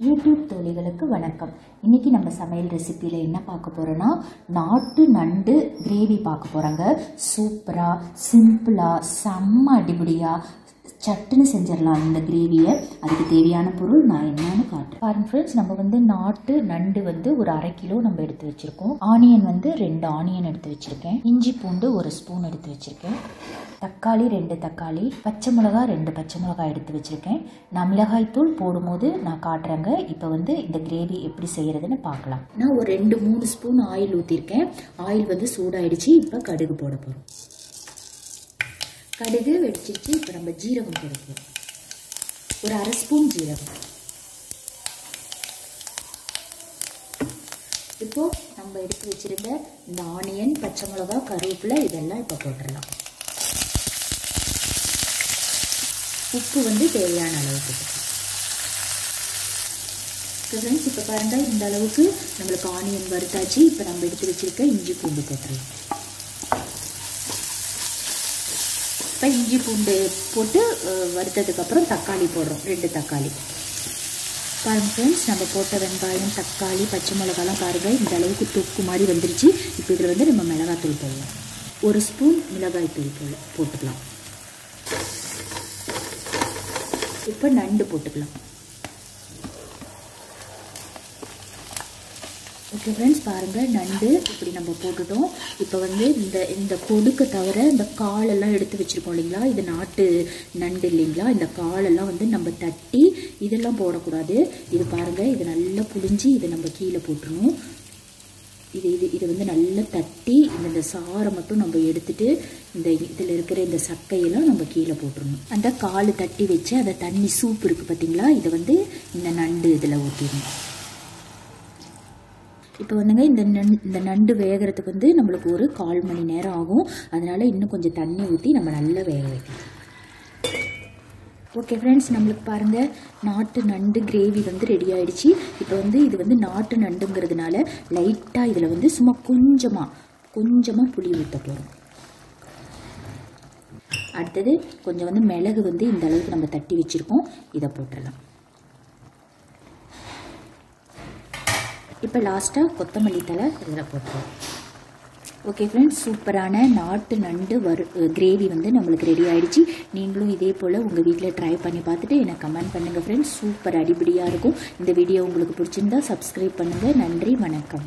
YouTube தோழிகளுக்கு வணக்கம். இன்றைக்கி நம்ம சமையல் ரெசிப்பியில் என்ன பார்க்க போகிறோன்னா நாட்டு நண்டு கிரேவி பார்க்க போகிறாங்க சூப்பராக சிம்பிளாக செம்ம அடிபடியாக சட்டுன்னு செஞ்சிடலாம். இந்த கிரேவியை அதுக்கு தேவையான பொருள் நான் என்னன்னு காட்டுறேன். பாருங்க ஃப்ரெண்ட்ஸ் நம்ம வந்து நாட்டு நண்டு வந்து ஒரு அரை கிலோ நம்ம எடுத்து வச்சிருக்கோம். ஆனியன் வந்து ரெண்டு ஆனியன் எடுத்து வச்சிருக்கேன். இஞ்சி பூண்டு ஒரு ஸ்பூன் எடுத்து வச்சிருக்கேன். தக்காளி ரெண்டு தக்காளி. பச்சை மிளகா ரெண்டு பச்சை மிளகாய் எடுத்து வச்சுருக்கேன். நான் மிளகாய்த்தூள் போடும்போது நான் காட்டுறேங்க. இப்போ வந்து இந்த கிரேவி எப்படி செய்கிறதுன்னு பார்க்கலாம். நான் ஒரு ரெண்டு மூணு ஸ்பூன் ஆயில் ஊற்றிருக்கேன் ஆயில் வந்து சூடாயிடுச்சு. இப்போ கடுகு போட போகிறோம் கடுகு வெடிச்சிருச்சு இப்போ நம்ம ஜீரகம் கிடைக்கும் ஒரு அரை ஸ்பூன் ஜீரகம். இப்போ நம்ம எடுத்து வச்சிருந்த இந்த ஆனியன் பச்சை மிளகா கருவேப்பிலை இதெல்லாம் இப்போ போட்டுடலாம். உப்பு வந்து தேவையான அளவுக்கு ஃப்ரெண்ட்ஸ் இப்போ பாருங்க இந்த அளவுக்கு நம்மளுக்கு ஆனியன் வறுத்தாச்சு. இப்போ நம்ம எடுத்து வச்சிருக்க இஞ்சி பூண்டு போட்டுடலாம். இப்போ இஞ்சி பூண்டு போட்டு வறுத்ததுக்கப்புறம் தக்காளி போடுறோம். ரெண்டு தக்காளி. பாருங்க ஃப்ரெண்ட்ஸ் நம்ம போட்ட வெங்காயம் தக்காளி பச்சை மிளகாலாம் பாருங்கள் இந்த அளவுக்கு தொக்கு மாதிரி வந்துருச்சு. இப்போ இதில் வந்து நம்ம மிளகாத்தூள் போடலாம். ஒரு ஸ்பூன் மிளகாய் தூள் போல போட்டுக்கலாம். இப்போ நண்டு போட்டுக்கலாம். ஓகே ஃப்ரெண்ட்ஸ் பாருங்கள் நண்டு இப்படி நம்ம போட்டுட்டோம். இப்போ வந்து இந்த இந்த கொடுக்க தவிர இந்த காலெல்லாம் எடுத்து வச்சுருக்கோம் இல்லைங்களா? இது நாட்டு நண்டு இல்லைங்களா? இந்த காலெல்லாம் வந்து நம்ம தட்டி இதெல்லாம் போடக்கூடாது. இது பாருங்கள் இது நல்லா புளிஞ்சு இதை நம்ம கீழே போட்டுருணும் இது இது இது வந்து நல்லா தட்டி இந்த இந்த சாரை மட்டும் நம்ம எடுத்துட்டு இந்த இதில் இருக்கிற இந்த சக்கையெல்லாம் நம்ம கீழே போட்டுருணும் அந்த கால் தட்டி வச்சு அந்த தண்ணி சூப் இருக்குது பார்த்தீங்களா இதை வந்து இந்த நண்டு இதில் ஊற்றிடணும் இப்போ வந்துங்க இந்த நண் இந்த நண்டு வேகிறதுக்கு வந்து நம்மளுக்கு ஒரு கால் மணி நேரம் ஆகும். அதனால் இன்னும் கொஞ்சம் தண்ணி ஊற்றி நம்ம நல்லா வேக வைக்கணும் ஓகே ஃப்ரெண்ட்ஸ் நம்மளுக்கு பாருங்கள் நாட்டு நண்டு கிரேவி வந்து ரெடி ஆகிடுச்சி இப்போ வந்து இது வந்து நாட்டு நண்டுங்கிறதுனால லைட்டாக இதில் வந்து சும்மா கொஞ்சமாக கொஞ்சமாக புளி ஊற்ற போகிறோம் அடுத்தது கொஞ்சம் வந்து மிளகு வந்து இந்த அளவுக்கு நம்ம தட்டி வச்சுருக்கோம். இதை போட்டுடலாம் இப்போ லாஸ்ட்டாக கொத்தமல்லி தலை இதில் போட்டுருவோம் ஓகே ஃப்ரெண்ட்ஸ் சூப்பரான நாட்டு நண்டு வரு கிரேவி வந்து நம்மளுக்கு ரெடி ஆகிடுச்சு நீங்களும் இதே போல் உங்கள் வீட்டில் ட்ரை பண்ணி பார்த்துட்டு எனக்கு கமெண்ட் பண்ணுங்கள் ஃப்ரெண்ட்ஸ் சூப்பர் அடிப்படியாக இருக்கும். இந்த வீடியோ உங்களுக்கு பிடிச்சிருந்தா சப்ஸ்கிரைப் பண்ணுங்கள் நன்றி வணக்கம்.